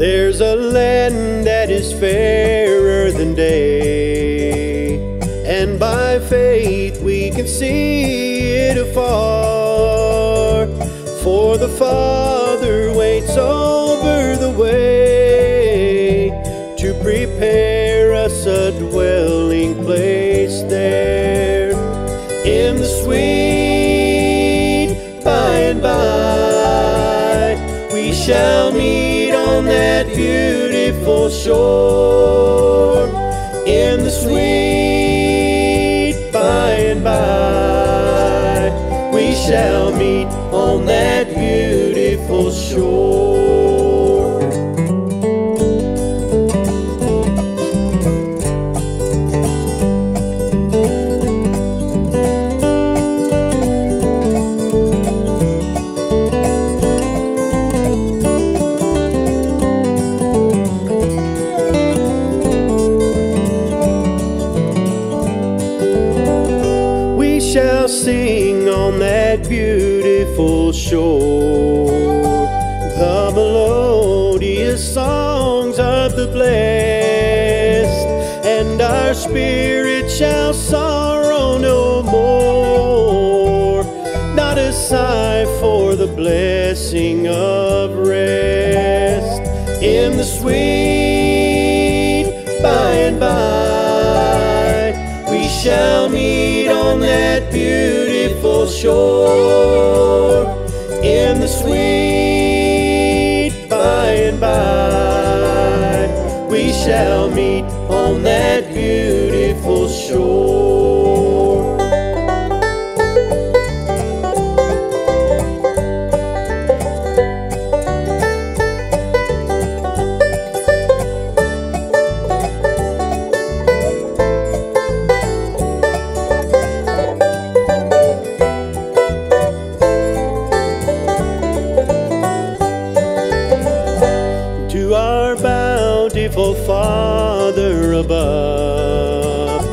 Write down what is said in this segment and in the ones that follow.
There's a land that is fairer see it afar. For the Father waits over the way to prepare us a dwelling place there in the sweet by and by we shall meet on that beautiful shore shall meet on that beautiful shore shall sing on that beautiful shore the melodious songs of the blessed, and our spirit shall sorrow no more. Not a sigh for the blessing of that beautiful shore in the sweet by and by. We shall meet on that beautiful shore our bountiful Father above.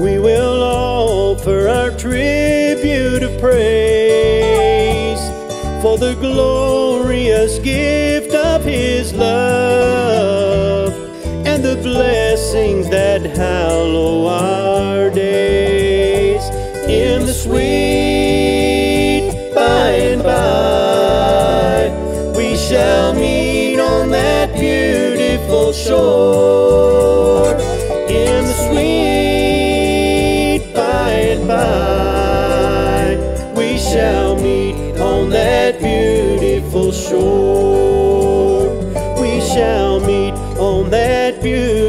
We will offer our tribute of praise for the glorious gift of His love and the blessings that hallow our days in the sweet by and by we shall meet on that beautiful shore in the sweet by and by. We shall meet on that beautiful shore. We shall meet on that beautiful